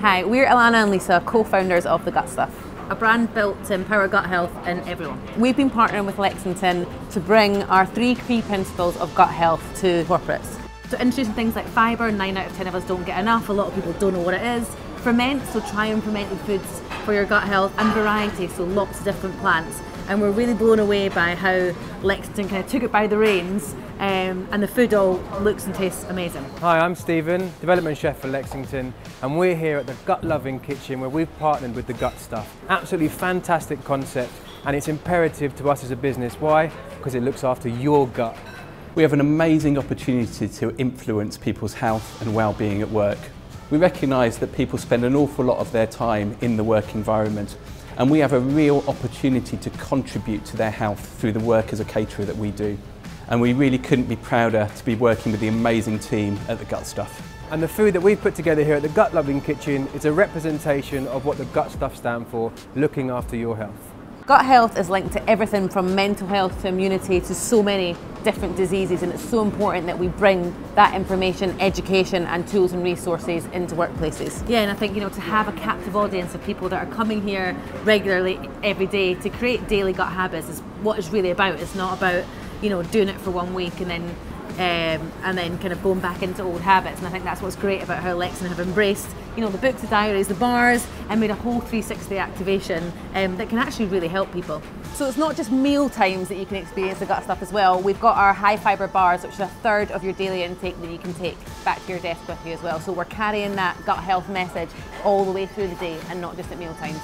Hi, we're Alana and Lisa, co-founders of The Gut Stuff. A brand built to empower gut health in everyone. We've been partnering with Lexington to bring our three key principles of gut health to corporates. So introducing things like fibre, 9 out of 10 of us don't get enough, a lot of people don't know what it is. Ferment, so try and fermented foods for your gut health, and variety, so lots of different plants. And we're really blown away by how Lexington kind of took it by the reins um, and the food all looks and tastes amazing. Hi, I'm Stephen, development chef for Lexington, and we're here at the Gut Loving Kitchen where we've partnered with the Gut Stuff. Absolutely fantastic concept, and it's imperative to us as a business. Why? Because it looks after your gut. We have an amazing opportunity to influence people's health and well-being at work. We recognise that people spend an awful lot of their time in the work environment and we have a real opportunity to contribute to their health through the work as a caterer that we do. And we really couldn't be prouder to be working with the amazing team at the Gut Stuff. And the food that we've put together here at the Gut Loving Kitchen is a representation of what the Gut Stuff stand for, looking after your health. Gut health is linked to everything from mental health to immunity to so many different diseases and it's so important that we bring that information, education and tools and resources into workplaces. Yeah and I think you know to have a captive audience of people that are coming here regularly every day to create daily gut habits is what it's really about. It's not about you know doing it for one week and then um, and then kind of going back into old habits. And I think that's what's great about how Lexington have embraced, you know, the books, the diaries, the bars, and made a whole 360 activation um, that can actually really help people. So it's not just meal times that you can experience the gut stuff as well. We've got our high fibre bars, which is a third of your daily intake that you can take back to your desk with you as well. So we're carrying that gut health message all the way through the day and not just at meal times.